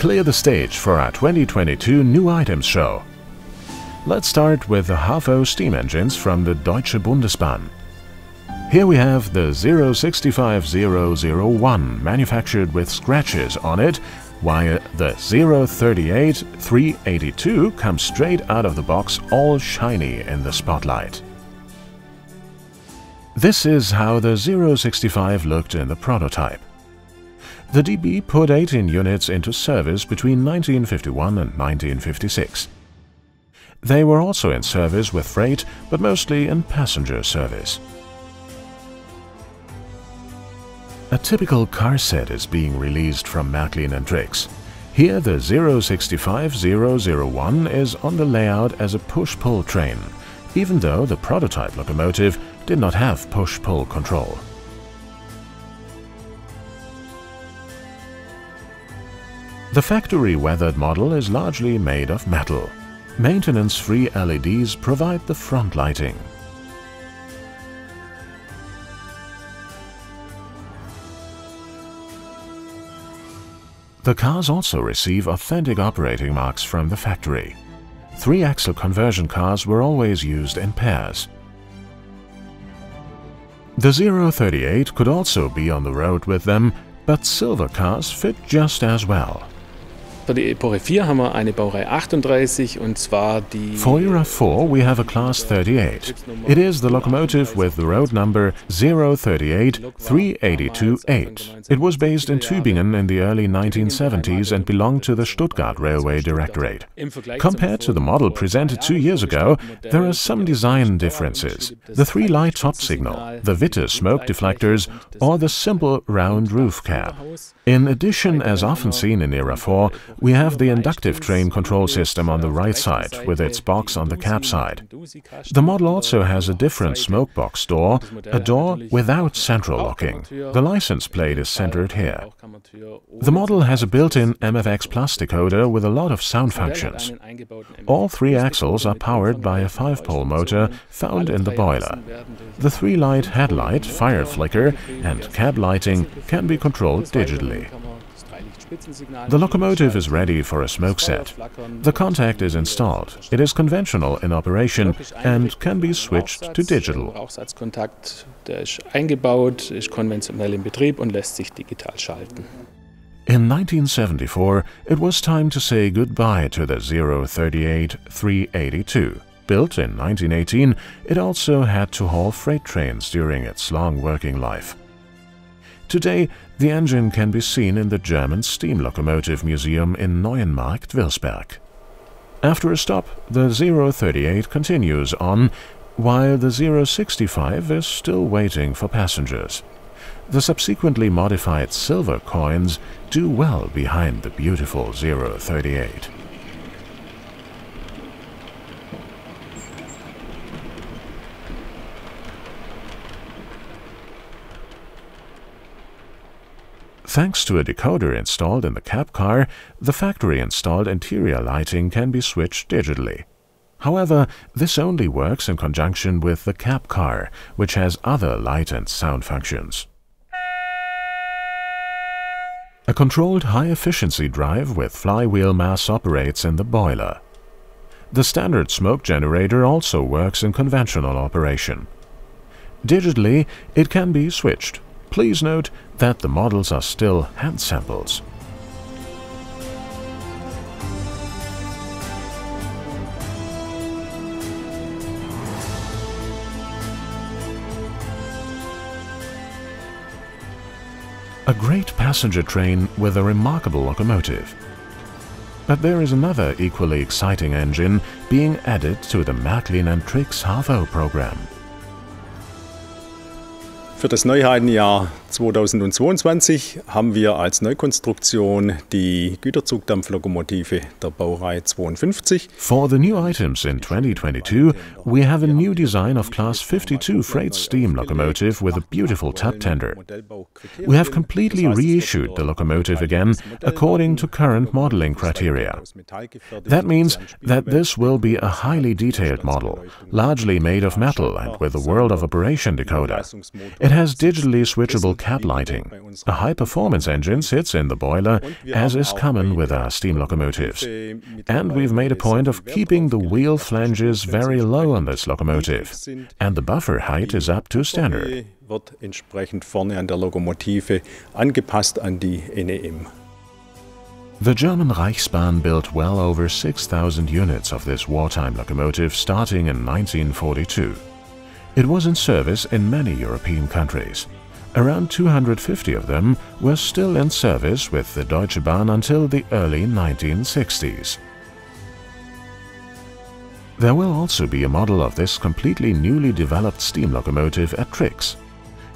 clear the stage for our 2022 new items show. Let's start with the HAVO steam engines from the Deutsche Bundesbahn. Here we have the 065001 manufactured with scratches on it, while the 038 382 comes straight out of the box all shiny in the spotlight. This is how the 065 looked in the prototype. The DB put 18 units into service between 1951 and 1956. They were also in service with freight, but mostly in passenger service. A typical car set is being released from Märklin and Trix. Here the 065001 is on the layout as a push-pull train, even though the prototype locomotive did not have push-pull control. The factory-weathered model is largely made of metal. Maintenance-free LEDs provide the front lighting. The cars also receive authentic operating marks from the factory. Three-axle conversion cars were always used in pairs. The 038 could also be on the road with them, but silver cars fit just as well. For era 4 we have a class 38. It is the locomotive with the road number 038 382 It was based in Tübingen in the early 1970s and belonged to the Stuttgart Railway Directorate. Compared to the model presented two years ago, there are some design differences. The three-light top signal, the Witte smoke deflectors, or the simple round roof cap. In addition, as often seen in Era 4, we have the inductive train control system on the right side, with its box on the cab side. The model also has a different smoke box door, a door without central locking. The license plate is centered here. The model has a built-in MFX Plus decoder with a lot of sound functions. All three axles are powered by a 5-pole motor found in the boiler. The three-light headlight, fire flicker and cab lighting can be controlled digitally. The locomotive is ready for a smoke set. The contact is installed. It is conventional in operation and can be switched to digital. Aufsatzkontakt, der ist eingebaut, ist konventionell in Betrieb und lässt sich digital schalten. In 1974, it was time to say goodbye to the 038 382. Built in 1918, it also had to haul freight trains during its long working life. Today, the engine can be seen in the German Steam Locomotive Museum in Neuenmarkt, Wirsberg. After a stop, the 038 continues on, while the 065 is still waiting for passengers. The subsequently modified silver coins do well behind the beautiful 038. Thanks to a decoder installed in the cab car, the factory-installed interior lighting can be switched digitally. However, this only works in conjunction with the cab car, which has other light and sound functions. A controlled high-efficiency drive with flywheel mass operates in the boiler. The standard smoke generator also works in conventional operation. Digitally, it can be switched Please note that the models are still hand samples. A great passenger train with a remarkable locomotive. But there is another equally exciting engine being added to the Märklin and Trix HAVO program. Für das Neuheitenjahr 2022 haben wir als Neukonstruktion die Güterzugdampflokomotive der Baureihe 52. For the new items in 2022, we have a new design of Class 52 freight steam locomotive with a beautiful tub tender. We have completely reissued the locomotive again according to current modeling criteria. That means that this will be a highly detailed model, largely made of metal and with a world of operation decoder. It It has digitally switchable cab lighting. A high-performance engine sits in the boiler, as is common with our steam locomotives. And we've made a point of keeping the wheel flanges very low on this locomotive, and the buffer height is up to standard. wird entsprechend vorne an der Lokomotive angepasst an die NEM. The German Reichsbahn built well over 6,000 units of this wartime locomotive starting in 1942. It was in service in many European countries. Around 250 of them were still in service with the Deutsche Bahn until the early 1960s. There will also be a model of this completely newly developed steam locomotive at Trix.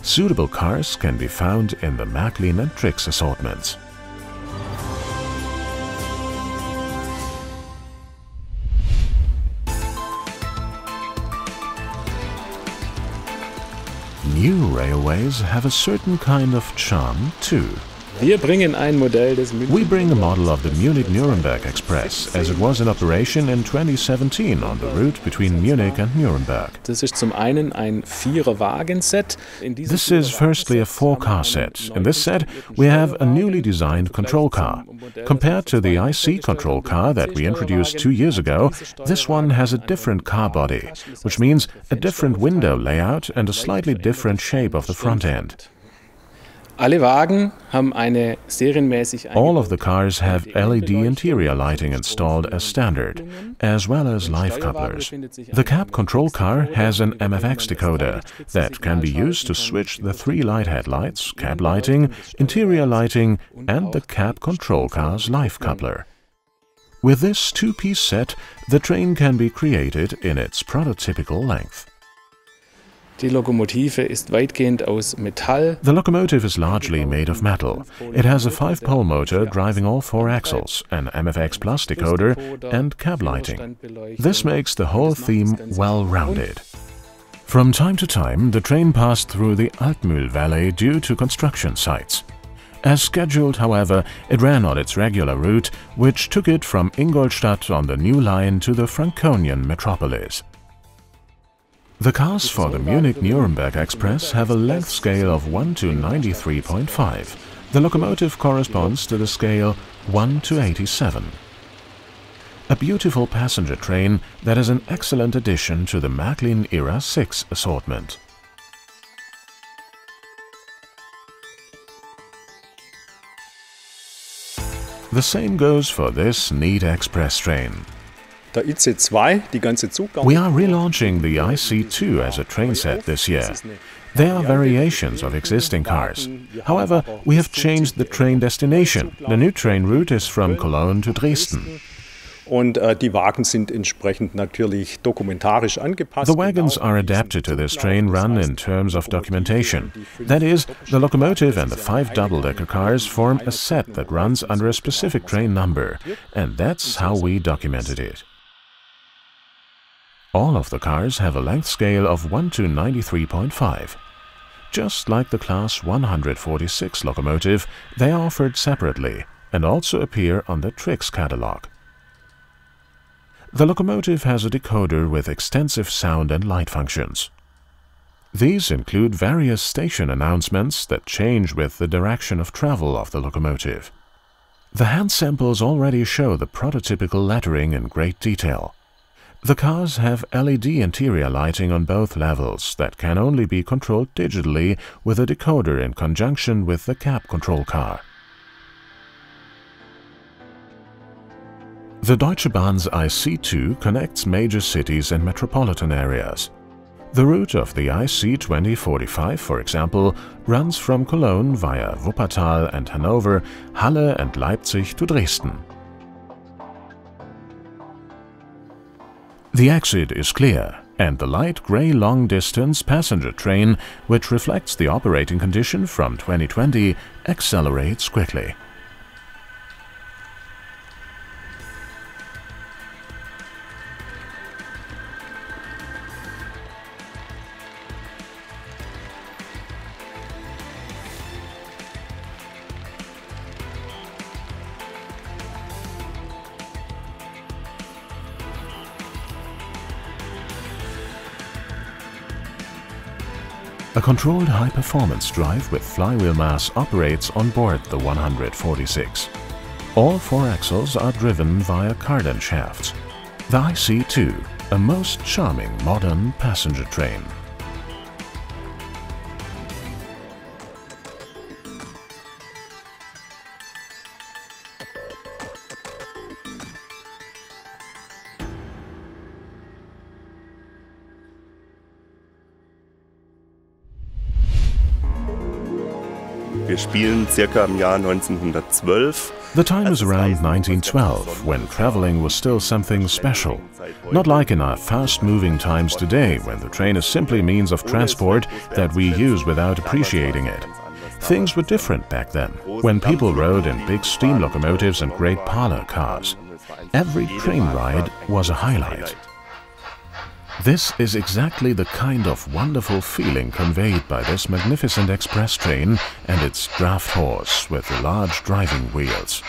Suitable cars can be found in the Märklin and Trix assortments. New railways have a certain kind of charm too. Wir bringen ein Modell des We bring a model of the Munich-Nuremberg Express as it was in operation in 2017 on the route between Munich and Nuremberg. Das ist zum einen ein Vierer-Wagen-Set. This is firstly a four-car set. In this set, we have a newly designed control car. Compared to the IC control car that we introduced two years ago, this one has a different car body, which means a different window layout and a slightly different shape of the front end. Alle Wagen haben eine serienmäßig All of the cars have LED interior lighting installed as standard, as well as life couplers. The cab control car has an MFX decoder that can be used to switch the three light headlights, cab lighting, interior lighting, and the cab control car's life coupler. With this two-piece set, the train can be created in its prototypical length. The locomotive is largely made of metal. It has a five-pole motor driving all four axles, an MFX Plus decoder, and cab lighting. This makes the whole theme well-rounded. From time to time, the train passed through the Altmühl Valley due to construction sites. As scheduled, however, it ran on its regular route, which took it from Ingolstadt on the new line to the Franconian metropolis. The cars for the Munich-Nuremberg Express have a length scale of 1 to 93.5. The locomotive corresponds to the scale 1 to 87. A beautiful passenger train that is an excellent addition to the Märklin Era 6 assortment. The same goes for this neat express train. We are relaunching the IC2 as a train set this year. They are variations of existing cars. However, we have changed the train destination. The new train route is from Cologne to Dresden. Und äh, die Wagen sind entsprechend natürlich dokumentarisch angepasst. The wagons are adapted to this train run in terms of documentation. That is, the locomotive and the five double-decker cars form a set that runs under a specific train number, and that's how we documented it. All of the cars have a length scale of 1 to 93.5. Just like the Class 146 locomotive, they are offered separately and also appear on the Trix catalog. The locomotive has a decoder with extensive sound and light functions. These include various station announcements that change with the direction of travel of the locomotive. The hand samples already show the prototypical lettering in great detail. The cars have LED interior lighting on both levels that can only be controlled digitally with a decoder in conjunction with the cab control car. The Deutsche Bahn's IC2 connects major cities and metropolitan areas. The route of the IC 2045, for example, runs from Cologne via Wuppertal and Hanover, Halle and Leipzig to Dresden. The exit is clear, and the light grey long-distance passenger train, which reflects the operating condition from 2020, accelerates quickly. Controlled high-performance drive with flywheel mass operates on board the 146. All four axles are driven via cardan shafts. The IC2, a most charming modern passenger train. Spielen circa im Jahr 1912. The time was around 1912, when traveling was still something special. Not like in our fast-moving times today, when the train is simply a means of transport that we use without appreciating it. Things were different back then, when people rode in big steam locomotives and great parlor cars. Every train ride was a highlight. This is exactly the kind of wonderful feeling conveyed by this magnificent express train and its draft horse with the large driving wheels.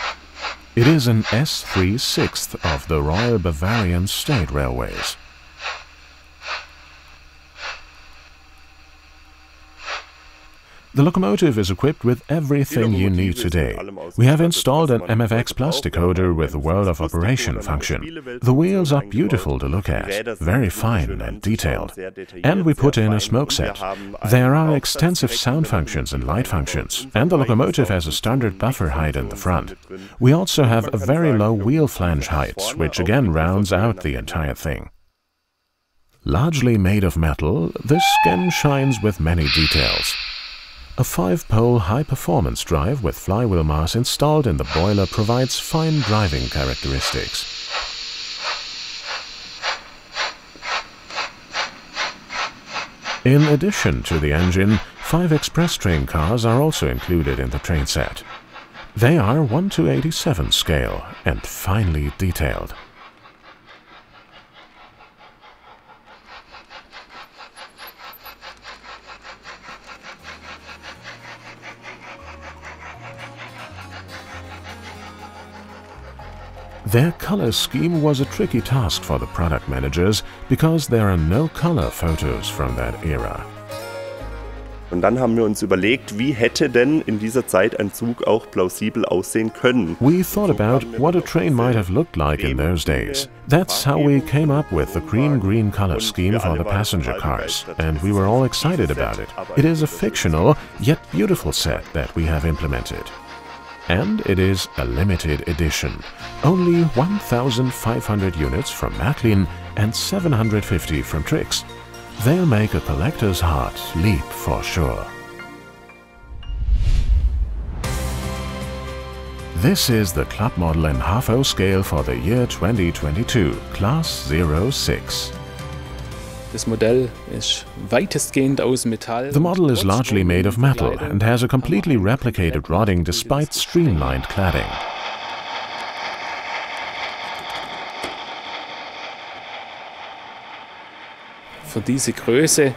It is an S3 sixth of the Royal Bavarian State Railways. The locomotive is equipped with everything you need today. We have installed an MFX Plus decoder with world of operation function. The wheels are beautiful to look at, very fine and detailed. And we put in a smoke set. There are extensive sound functions and light functions, and the locomotive has a standard buffer height in the front. We also have a very low wheel flange height, which again rounds out the entire thing. Largely made of metal, this skin shines with many details. A 5-pole high-performance drive with flywheel mass installed in the boiler provides fine driving characteristics. In addition to the engine, five express train cars are also included in the train set. They are 1 to 87 scale and finely detailed. Their color scheme was a tricky task for the product managers because there are no color photos from that era. Und dann haben wir uns überlegt, wie hätte denn in dieser Zeit ein Zug auch plausibel aussehen können. We thought about what a train might have looked like in those days. That's how we came up with the cream-green color scheme for the passenger cars, and we were all excited about it. It is a fictional, yet beautiful set that we have implemented. And it is a limited edition. Only 1,500 units from Märklin and 750 from Trix. They'll make a collector's heart leap for sure. This is the club model in half-O scale for the year 2022, Class 06. The model is largely made of metal and has a completely replicated rodding despite streamlined cladding. Für diese Größe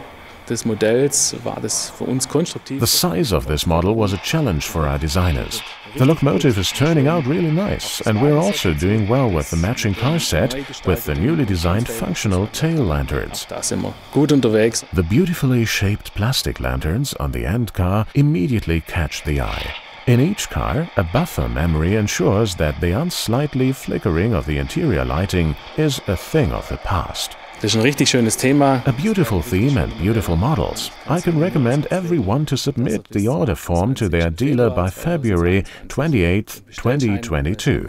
des Modells war das für uns konstruktiv. The size of this model was a challenge for our designers. The locomotive is turning out really nice, and we're also doing well with the matching car set with the newly designed functional tail lanterns. Da sind wir gut unterwegs. The beautifully shaped plastic lanterns on the end car immediately catch the eye. In each car, a buffer memory ensures that the unsightly flickering of the interior lighting is a thing of the past. Das ist ein richtig schönes Thema. A beautiful theme and beautiful models. I can recommend everyone to submit the order form to their dealer by February 28, 2022.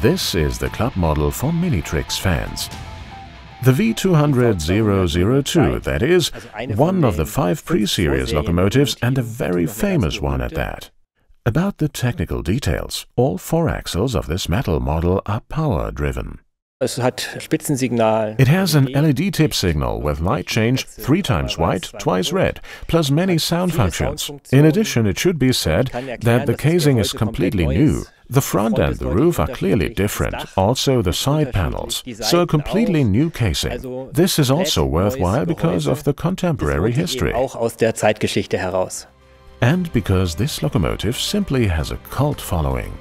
This is the club model for Minitrix fans. The V200 002, that is, one of the five pre-series locomotives and a very famous one at that. About the technical details, all four axles of this metal model are power-driven. Es hat Spitzensignal. It has an LED tip signal with light change three times white, twice red, plus many sound functions. In addition, it should be said that the casing is completely new. The front and the roof are clearly different, also the side panels, so a completely new casing. This is also worthwhile because of the contemporary history. And because this locomotive simply has a cult following.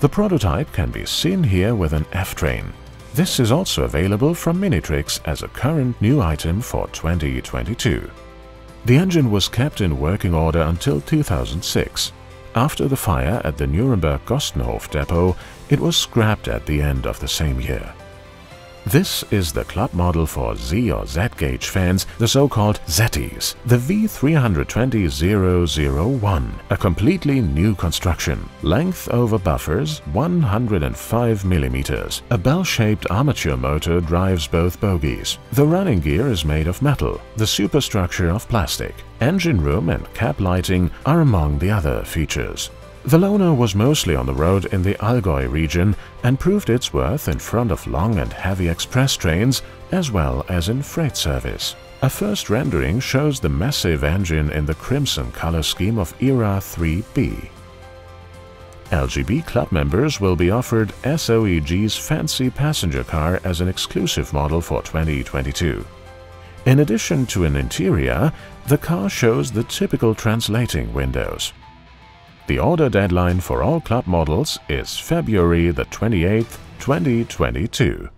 The prototype can be seen here with an F-train. This is also available from Minitrix as a current new item for 2022. The engine was kept in working order until 2006. After the fire at the Nuremberg Gostenhof depot, it was scrapped at the end of the same year. This is the club model for Z or Z gauge fans, the so-called Zettis, the V320-001, a completely new construction. Length over buffers 105 mm. A bell-shaped armature motor drives both bogies. The running gear is made of metal, the superstructure of plastic. Engine room and cab lighting are among the other features. The loaner was mostly on the road in the Allgäu region and proved its worth in front of long and heavy express trains as well as in freight service. A first rendering shows the massive engine in the crimson color scheme of ERA 3B. LGB club members will be offered SOEG's fancy passenger car as an exclusive model for 2022. In addition to an interior, the car shows the typical translating windows. The order deadline for all club models is February the 28th, 2022.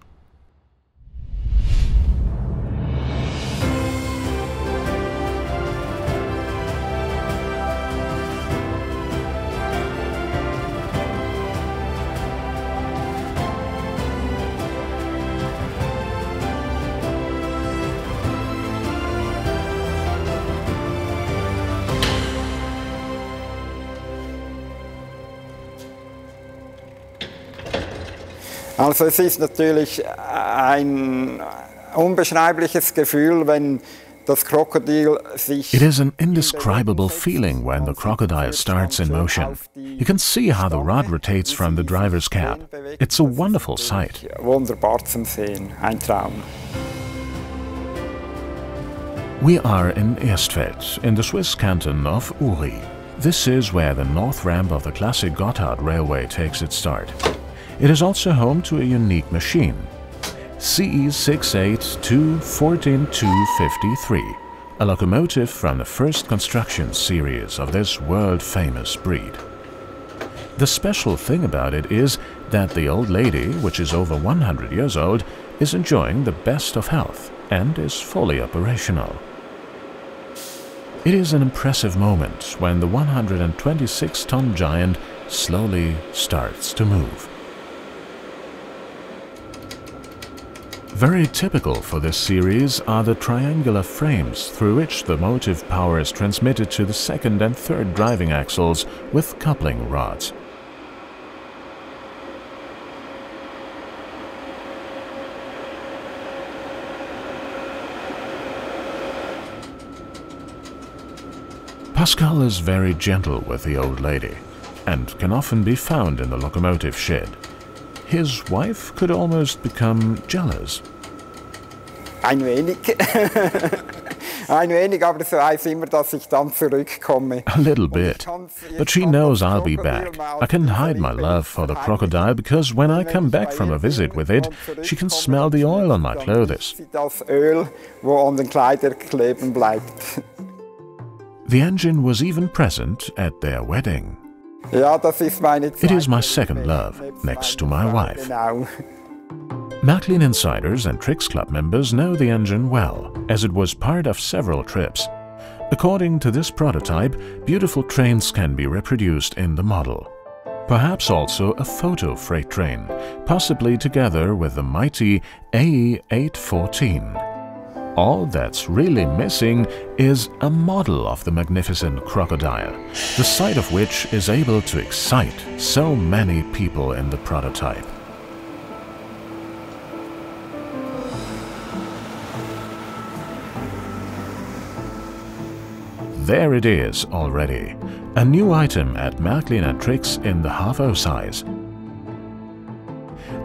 Also es ist natürlich ein unbeschreibliches Gefühl, wenn das Krokodil sich It is an indescribable feeling when the crocodile starts in motion. You can see how the rod rotates from the driver's cab. It's a wonderful sight. Wunderbar zum Sehen, ein Traum. We are in Erstfeld, in the Swiss canton of Uri. This is where the north ramp of the classic Gotthard Railway takes its start. It is also home to a unique machine, CE682-14253, a locomotive from the first construction series of this world-famous breed. The special thing about it is that the old lady, which is over 100 years old, is enjoying the best of health and is fully operational. It is an impressive moment when the 126-ton giant slowly starts to move. Very typical for this series are the triangular frames through which the motive power is transmitted to the second and third driving axles with coupling rods. Pascal is very gentle with the old lady and can often be found in the locomotive shed. His wife could almost become jealous. Ein wenig. Ein wenig, aber sie weiß immer, dass ich dann zurückkomme. A little bit. But she knows I'll be back. I can hide my love for the crocodile because when I come back from a visit with it, she can smell the oil on my clothes. Das Öl, wo an den Kleidern kleben bleibt. The engine was even present at their wedding. Ja, das ist meine It is my second love, next to my wife. Märklin insiders and Trix Club members know the engine well, as it was part of several trips. According to this prototype, beautiful trains can be reproduced in the model. Perhaps also a photo freight train, possibly together with the mighty AE814. All that's really missing is a model of the magnificent crocodile, the sight of which is able to excite so many people in the prototype. There it is already, a new item at Märklin and Trix in the half O size.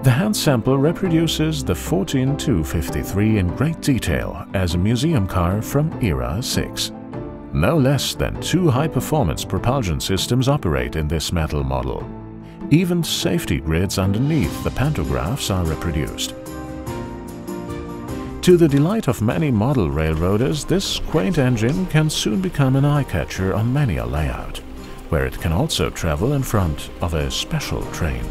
The hand sample reproduces the 14253 in great detail as a museum car from Era 6. No less than two high-performance propulsion systems operate in this metal model. Even safety grids underneath the pantographs are reproduced. To the delight of many model railroaders, this quaint engine can soon become an eye-catcher on many a layout, where it can also travel in front of a special train.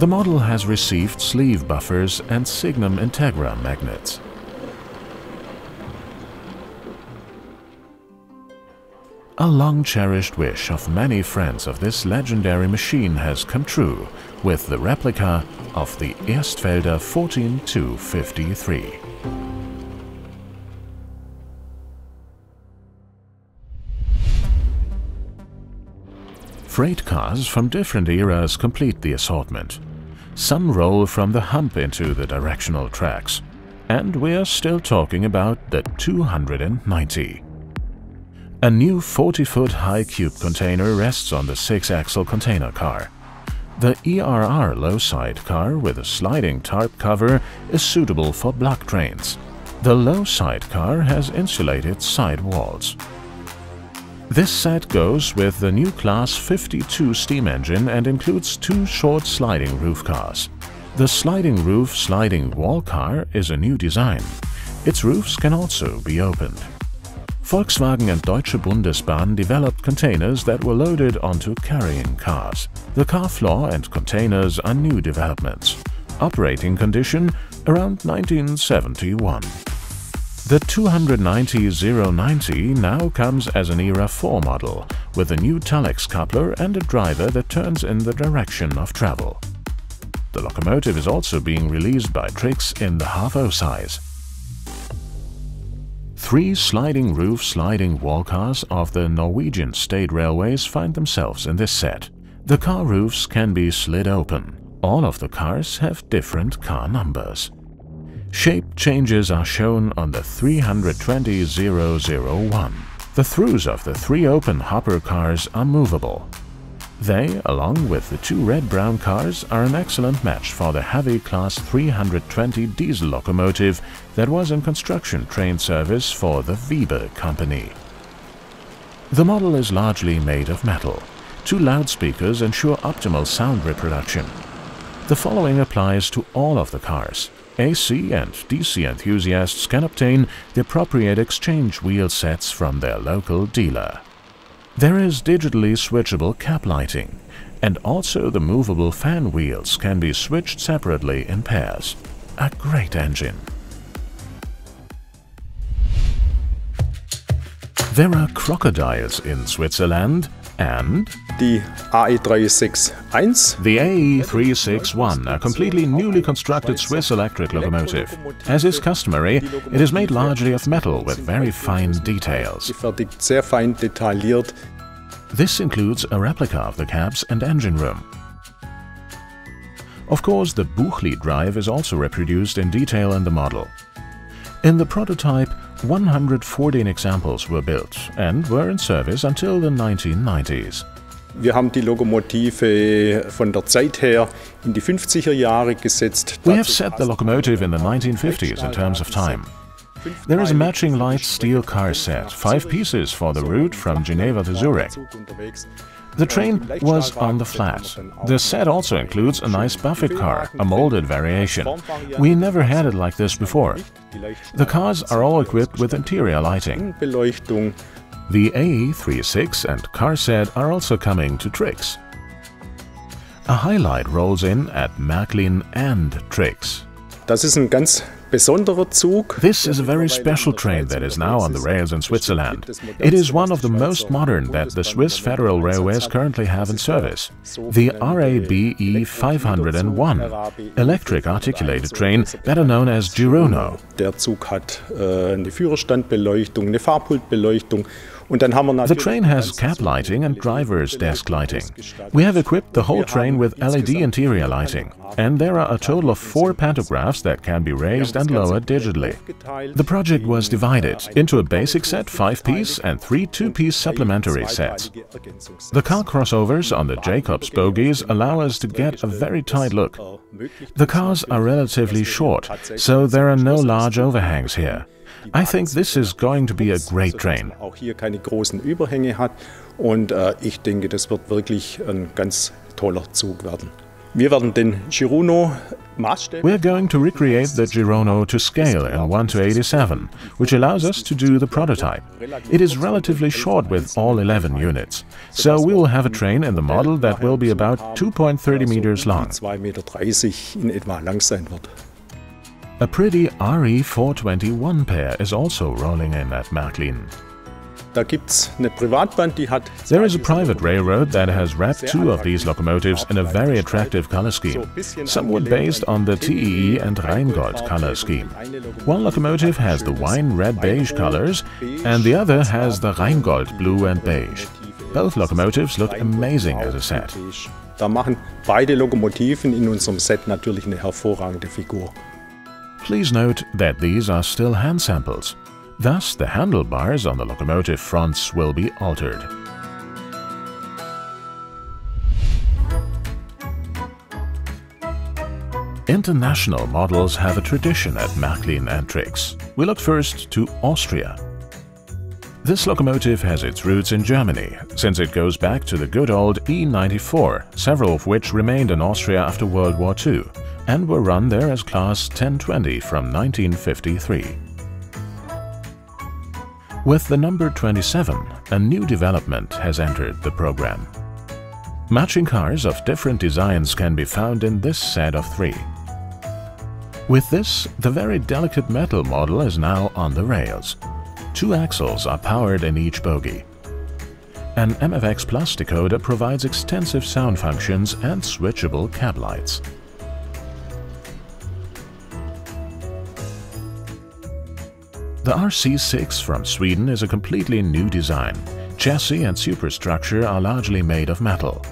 The model has received sleeve buffers and Signum Integra magnets, A long-cherished wish of many friends of this legendary machine has come true with the replica of the Erstfelder 14253. Freight cars from different eras complete the assortment. Some roll from the hump into the directional tracks. And we're still talking about the 290. A new 40-foot high cube container rests on the 6-axle container car. The ERR low-side car with a sliding tarp cover is suitable for block trains. The low-side car has insulated side walls. This set goes with the new Class 52 steam engine and includes two short sliding roof cars. The sliding roof sliding wall car is a new design. Its roofs can also be opened. Volkswagen and Deutsche Bundesbahn developed containers that were loaded onto carrying cars. The car floor and containers are new developments. Operating condition around 1971. The 290-090 now comes as an ERA 4 model, with a new Telex coupler and a driver that turns in the direction of travel. The locomotive is also being released by Trix in the half-O size. Three sliding roof sliding wall cars of the Norwegian State Railways find themselves in this set. The car roofs can be slid open. All of the cars have different car numbers. Shape changes are shown on the 320001. The throughs of the three open hopper cars are movable. They, along with the two red-brown cars, are an excellent match for the heavy Class 320 diesel locomotive that was in construction train service for the Wiebe company. The model is largely made of metal. Two loudspeakers ensure optimal sound reproduction. The following applies to all of the cars. AC and DC enthusiasts can obtain the appropriate exchange wheel sets from their local dealer. There is digitally switchable cap lighting, and also the movable fan wheels can be switched separately in pairs. A great engine. There are crocodiles in Switzerland and Die AE361 the AE361, a completely newly constructed Swiss electric locomotive. As is customary, it is made largely of metal with very fine details. gefertigt, sehr fein detailliert. This includes a replica of the cabs and engine room. Of course, the Buchli drive is also reproduced in detail in the model. In the prototype, 114 examples were built and were in service until the 1990s. Wir haben die Lokomotive äh, von der Zeit her in die 50er Jahre gesetzt. We have set the locomotive in the 1950s in terms of time. There is a matching light steel car set, five pieces for the route from Geneva to Zurich. The train was on the flat. The set also includes a nice Buffet car, a molded variation. We never had it like this before. The cars are all equipped with interior lighting. The AE36 and car set are also coming to Trix. A highlight rolls in at Märklin and Trix. Das ist ein ganz besonderer Zug. This is a very special train that is now on the rails in Switzerland. It is one of the most modern that the Swiss Federal Railways currently have in service. The RABE 501, electric articulated train, better known as Giruno. Der Zug hat äh, eine Führerstandbeleuchtung, eine Fahrpultbeleuchtung. Und dann haben wir The train has cab lighting and driver's desk lighting. We have equipped the whole train with LED interior lighting, and there are a total of four pantographs that can be raised and lowered digitally. The project was divided into a basic set 5-piece and three 2-piece supplementary sets. The car crossovers on the Jacobs bogies allow us to get a very tight look. The cars are relatively short, so there are no large overhangs here. I think this is going to be a great train. Auch hier keine großen Überhänge hat und äh, ich denke, das wird wirklich ein ganz toller Zug werden. Wir werden den Giruno We're going to recreate the Giruno to scale in 1 to 87, which allows us to do the prototype. It is relatively short with all 11 units, so we will have a train in the model that will be about 2.30 meters long. A pretty RE421 pair is also rolling in at Märklin. There is a private railroad that has wrapped two of these locomotives in a very attractive color scheme, somewhat based on the TEE and Rheingold color scheme. One locomotive has the wine red-beige colors and the other has the Rheingold blue and beige. Both locomotives look amazing as a set. Da machen beide Lokomotiven in unserem Set natürlich eine hervorragende Figur. Please note that these are still hand samples. Thus, the handlebars on the locomotive fronts will be altered. International models have a tradition at Märklin and Trix. We look first to Austria. This locomotive has its roots in Germany, since it goes back to the good old E94, several of which remained in Austria after World War II, and were run there as Class 1020 from 1953. With the number 27, a new development has entered the program. Matching cars of different designs can be found in this set of three. With this, the very delicate metal model is now on the rails. Two axles are powered in each bogie. An MFX Plus decoder provides extensive sound functions and switchable cab lights. The RC6 from Sweden is a completely new design. Chassis and superstructure are largely made of metal.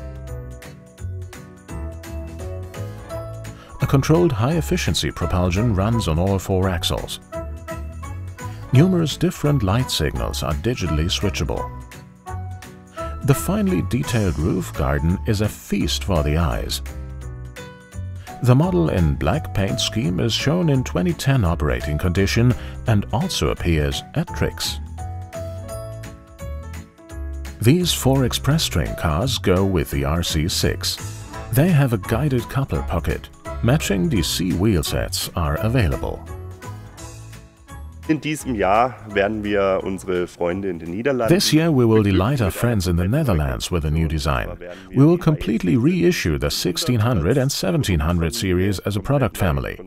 A controlled high-efficiency propulsion runs on all four axles. Numerous different light signals are digitally switchable. The finely detailed roof garden is a feast for the eyes. The model in black paint scheme is shown in 2010 operating condition and also appears at Trix. These four express train cars go with the RC6. They have a guided coupler pocket. Matching DC wheel sets are available. In diesem Jahr werden wir unsere Freunde in den Niederlanden. This year we will delight our friends in the Netherlands with a new design. We will completely reissue the 1600 and 1700 series as a product family.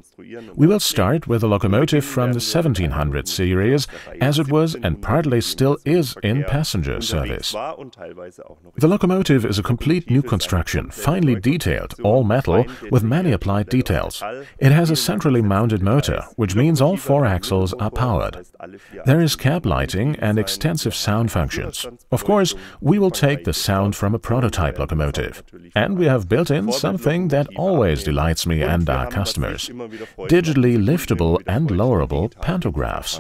We will start with a locomotive from the 1700 series as it was and partly still is in passenger service. The locomotive is a complete new construction, finely detailed, all metal, with many applied details. It has a centrally mounted motor, which means all four axles are powered powered. There is cab lighting and extensive sound functions. Of course, we will take the sound from a prototype locomotive. And we have built in something that always delights me and our customers. Digitally liftable and lowerable pantographs.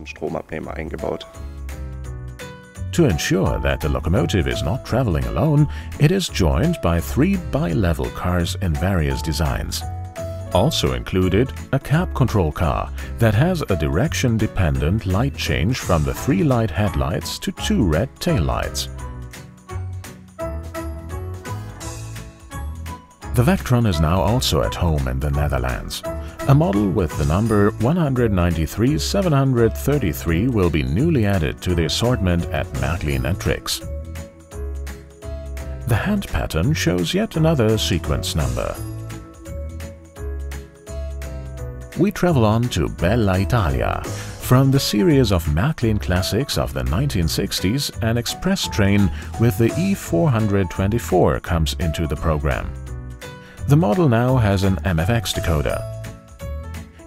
To ensure that the locomotive is not traveling alone, it is joined by three bi-level cars in various designs. Also included a cab control car that has a direction-dependent light change from the three light headlights to two red taillights. The Vectron is now also at home in the Netherlands. A model with the number 193-733 will be newly added to the assortment at Märklin and. The hand pattern shows yet another sequence number we travel on to Bella Italia. From the series of Märklin classics of the 1960s, an express train with the E424 comes into the program. The model now has an MFX decoder.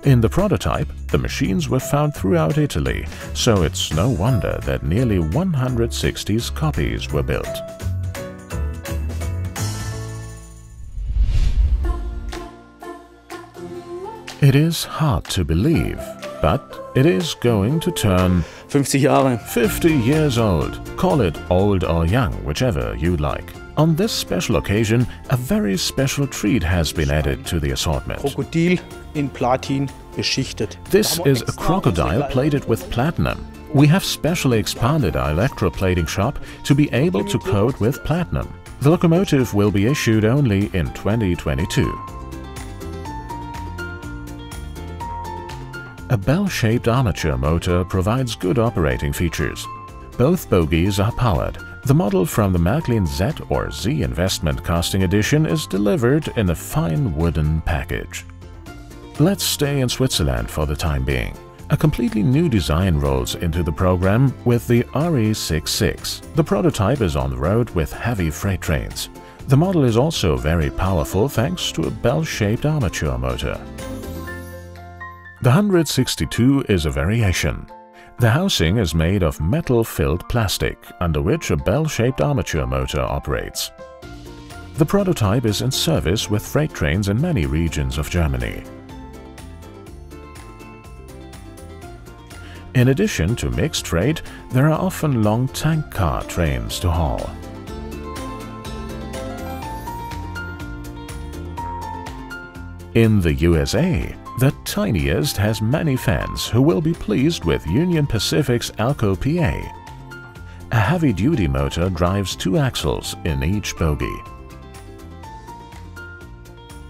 In the prototype, the machines were found throughout Italy, so it's no wonder that nearly 160 copies were built. It is hard to believe, but it is going to turn 50 50 years old. Call it old or young, whichever you like. On this special occasion, a very special treat has been added to the assortment. Krokodil in Platin beschichtet. This is a crocodile plated with platinum. We have specially expanded our electroplating shop to be able to coat with platinum. The locomotive will be issued only in 2022. A bell-shaped armature motor provides good operating features. Both bogies are powered. The model from the Märklin Z or Z Investment Casting Edition is delivered in a fine wooden package. Let's stay in Switzerland for the time being. A completely new design rolls into the program with the RE66. The prototype is on the road with heavy freight trains. The model is also very powerful thanks to a bell-shaped armature motor. The 162 is a variation. The housing is made of metal-filled plastic, under which a bell-shaped armature motor operates. The prototype is in service with freight trains in many regions of Germany. In addition to mixed freight, there are often long tank car trains to haul. In the USA, the tiniest has many fans who will be pleased with Union Pacific's Alco PA. A heavy-duty motor drives two axles in each bogie.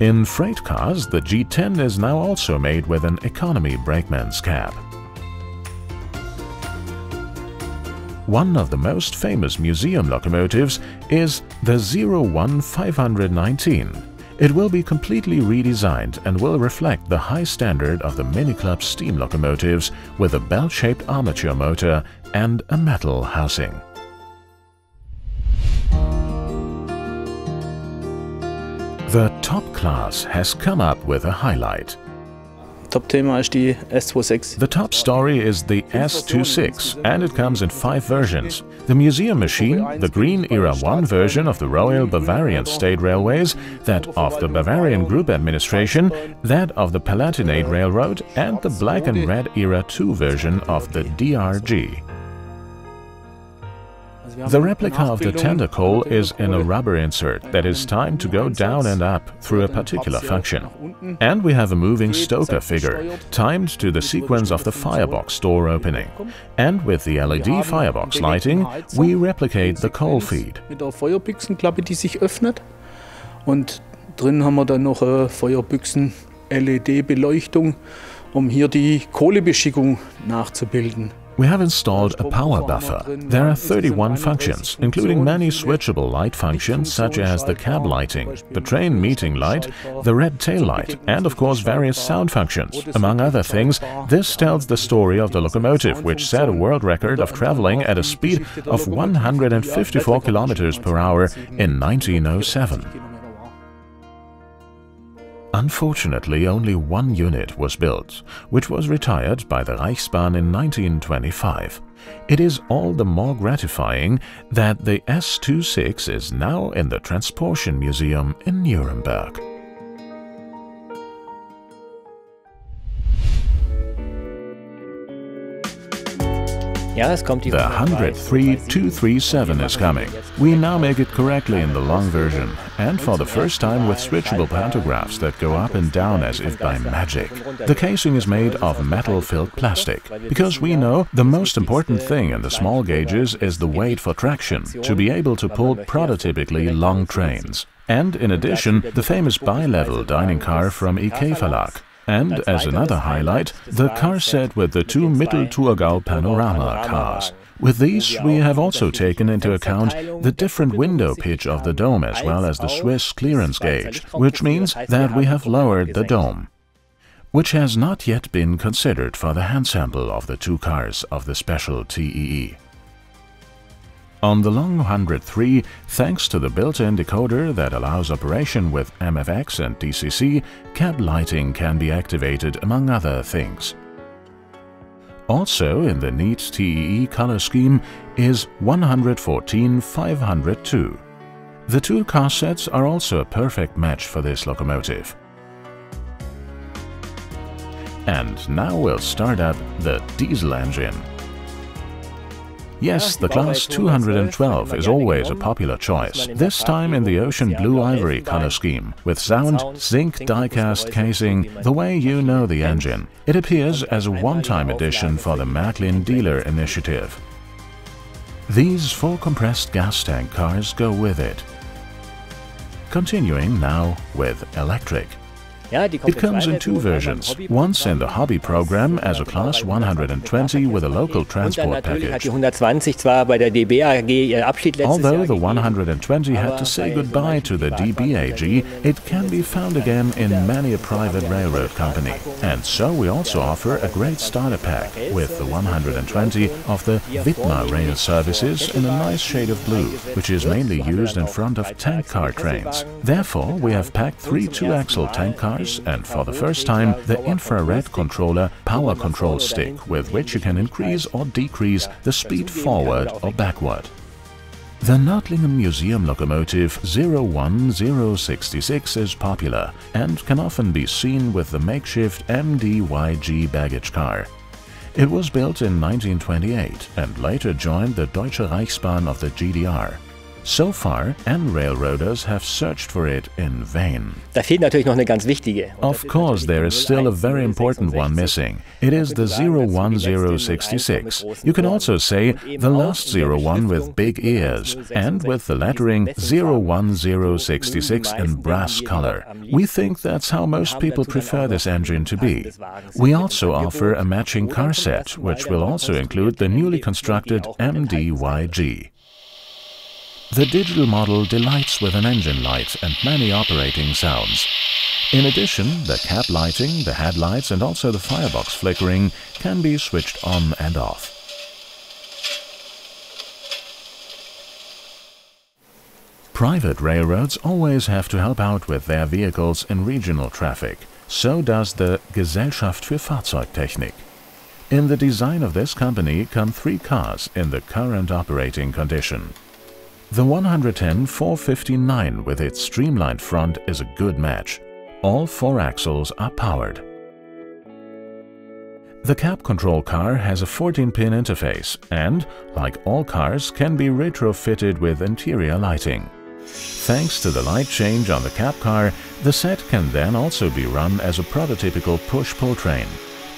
In freight cars, the G10 is now also made with an economy brakeman's cab. One of the most famous museum locomotives is the 01519. It will be completely redesigned and will reflect the high standard of the Mini Club steam locomotives with a bell-shaped armature motor and a metal housing. The top class has come up with a highlight. The top story is the S26 and it comes in five versions. The museum machine, the Green Era 1 version of the Royal Bavarian State Railways, that of the Bavarian Group Administration, that of the Palatinate Railroad and the Black and Red Era 2 version of the DRG. The replica of the tender coal is in a rubber insert that is timed to go down and up through a particular function. And we have a moving stoker figure, timed to the sequence of the firebox door opening. And with the LED firebox lighting, we replicate the coal feed. Feuerbüchsenklappe, die sich öffnet. Und drin haben wir dann noch eine Feuerbüchsen-LED-Beleuchtung, um hier die Kohlebeschickung nachzubilden. We have installed a power buffer. There are 31 functions, including many switchable light functions such as the cab lighting, the train meeting light, the red tail light, and of course various sound functions. Among other things, this tells the story of the locomotive, which set a world record of traveling at a speed of 154 kilometers per hour in 1907. Unfortunately, only one unit was built, which was retired by the Reichsbahn in 1925. It is all the more gratifying that the S26 is now in the Transportation Museum in Nuremberg. The 103237 is coming. We now make it correctly in the long version, and for the first time with switchable pantographs that go up and down as if by magic. The casing is made of metal-filled plastic, because we know the most important thing in the small gauges is the weight for traction, to be able to pull prototypically long trains. And in addition, the famous bi-level dining car from IK Verlag, and as another highlight, the car set with the two Mittelthurgau Panorama cars. With these, we have also taken into account the different window pitch of the dome as well as the Swiss clearance gauge, which means that we have lowered the dome, which has not yet been considered for the hand sample of the two cars of the special TEE. On the Long 103, thanks to the built-in decoder that allows operation with MFX and DCC, cab lighting can be activated among other things. Also in the neat TEE color scheme is 114-502. The two car sets are also a perfect match for this locomotive. And now we'll start up the diesel engine. Yes, the Class 212 is always a popular choice, this time in the ocean blue ivory color scheme, with sound, zinc die-cast casing, the way you know the engine. It appears as a one-time addition for the Märklin Dealer Initiative. These four compressed gas tank cars go with it. Continuing now with electric. It comes in two versions, once in the hobby program as a Class 120 with a local transport package. Although the 120 had to say goodbye to the DB AG, it can be found again in many a private railroad company. And so we also offer a great starter pack with the 120 of the Widmer rail services in a nice shade of blue, which is mainly used in front of tank car trains. Therefore, we have packed three two-axle tank cars cars and for the first time the infrared controller power control stick with which you can increase or decrease the speed forward or backward. The Nördlingen Museum locomotive 01066 is popular and can often be seen with the makeshift MDYG baggage car. It was built in 1928 and later joined the Deutsche Reichsbahn of the GDR. So far, N railroaders have searched for it in vain. Of course, there is still a very important one missing. It is the 01066. You can also say the last 01 with big ears and with the lettering 01066 in brass color. We think that's how most people prefer this engine to be. We also offer a matching car set, which will also include the newly constructed MDYG. The digital model delights with an engine light and many operating sounds. In addition, the cab lighting, the headlights and also the firebox flickering can be switched on and off. Private railroads always have to help out with their vehicles in regional traffic. So does the Gesellschaft für Fahrzeugtechnik. In the design of this company come three cars in the current operating condition. The 110 459 with its streamlined front is a good match. All four axles are powered. The cab control car has a 14-pin interface and, like all cars, can be retrofitted with interior lighting. Thanks to the light change on the cab car, the set can then also be run as a prototypical push-pull train.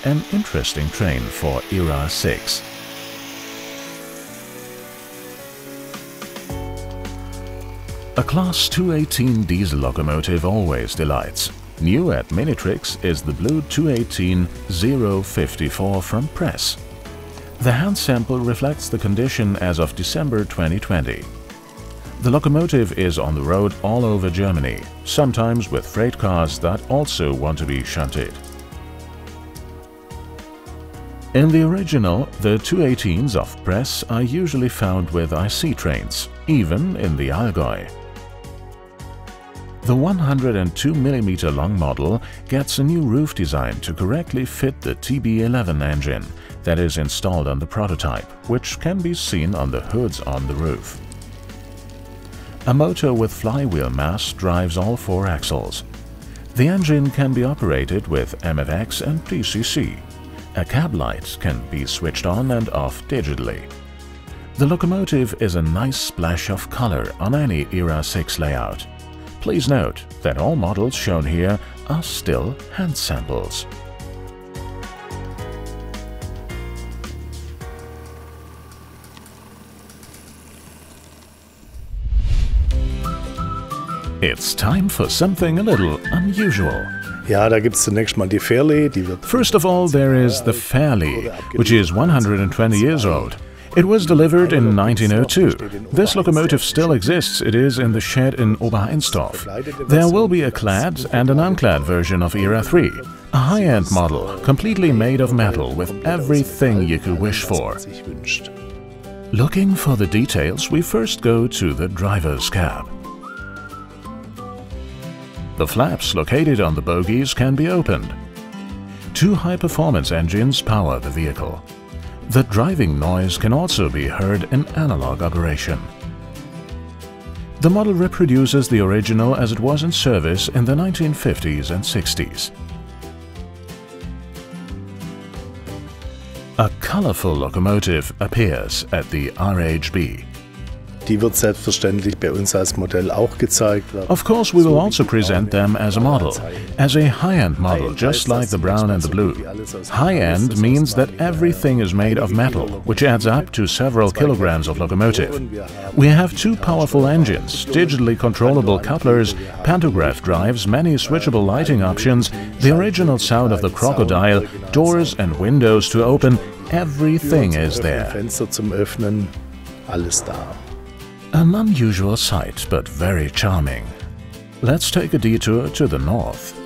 An interesting train for ERA 6. A Class 218 diesel locomotive always delights. New at Minitrix is the blue 218 054 from Press. The hand sample reflects the condition as of December 2020. The locomotive is on the road all over Germany, sometimes with freight cars that also want to be shunted. In the original, the 218s of Press are usually found with IC trains, even in the Allgäu. The 102mm long model gets a new roof design to correctly fit the TB11 engine that is installed on the prototype, which can be seen on the hoods on the roof. A motor with flywheel mass drives all four axles. The engine can be operated with MFX and DCC. A cab light can be switched on and off digitally. The locomotive is a nice splash of color on any ERA 6 layout. Please note that all models shown here are still hand samples. It's time for something a little unusual. Ja, da gibt's zunächst mal die Fairley, First of all, there is the Fairley, which is 120 years old. It was delivered in 1902. This locomotive still exists. It is in the shed in Oberheinsdorf. There will be a clad and an unclad version of ERA 3. A high-end model, completely made of metal with everything you could wish for. Looking for the details, we first go to the driver's cab. The flaps located on the bogies can be opened. Two high-performance engines power the vehicle. The driving noise can also be heard in analog operation. The model reproduces the original as it was in service in the 1950s and 60s. A colorful locomotive appears at the RHB. Die wird selbstverständlich bei uns als Modell auch gezeigt werden. Of course, we will also present them as a model, as a high-end model, just like the brown and the blue. High-end means that everything is made of metal, which adds up to several kilograms of locomotive. We have two powerful engines, digitally controllable couplers, pantograph drives, many switchable lighting options, the original sound of the crocodile, doors and windows to open, everything is there. An unusual sight, but very charming. Let's take a detour to the north.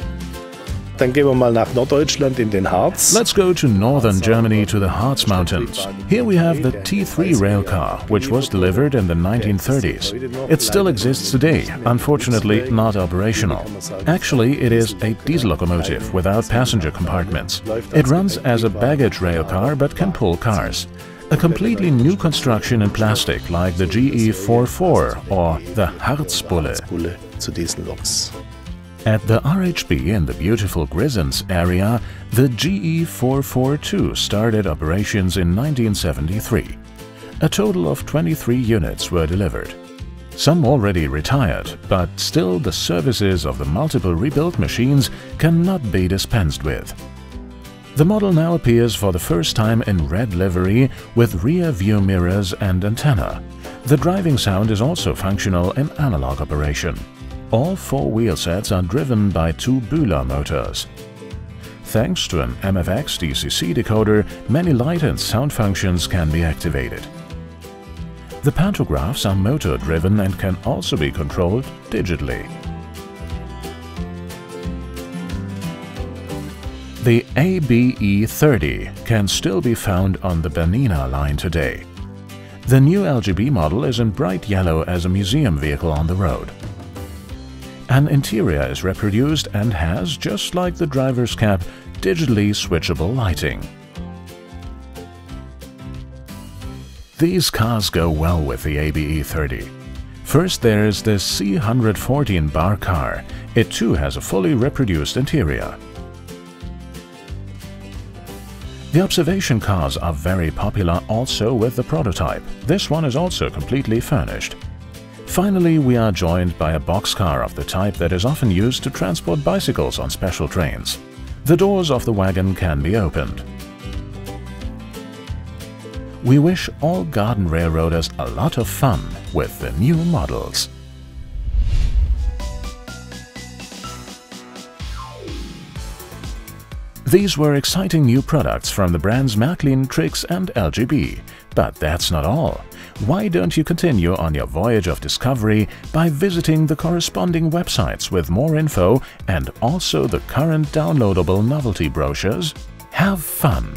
Dann gehen wir mal nach Norddeutschland in den Harz. Let's go to northern Germany to the Harz Mountains. Here we have the T3 railcar, which was delivered in the 1930s. It still exists today, unfortunately not operational. Actually, it is a diesel locomotive without passenger compartments. It runs as a baggage railcar but can pull cars. A completely new construction in plastic like the GE44 or the Harzbulle. Bulle zu diesen Loks. At the RHB in the beautiful Grisons area, the GE442 started operations in 1973. A total of 23 units were delivered. Some already retired, but still the services of the multiple rebuilt machines cannot be dispensed with. The model now appears for the first time in red livery with rear view mirrors and antenna. The driving sound is also functional in analog operation. All four wheel sets are driven by two Bühler motors. Thanks to an MFX DCC decoder, many light and sound functions can be activated. The pantographs are motor-driven and can also be controlled digitally. ABE30 can still be found on the Bernina line today. The new LGB model is in bright yellow as a museum vehicle on the road. An interior is reproduced and has, just like the driver's cab, digitally switchable lighting. These cars go well with the ABE 30. First there's the C114 bar car. It too has a fully reproduced interior. The observation cars are very popular also with the prototype. This one is also completely furnished. Finally, we are joined by a boxcar of the type that is often used to transport bicycles on special trains. The doors of the wagon can be opened. We wish all garden railroaders a lot of fun with the new models. These were exciting new products from the brands Märklin, Trix and LGB. But that's not all. Why don't you continue on your voyage of discovery by visiting the corresponding websites with more info and also the current downloadable novelty brochures? Have fun!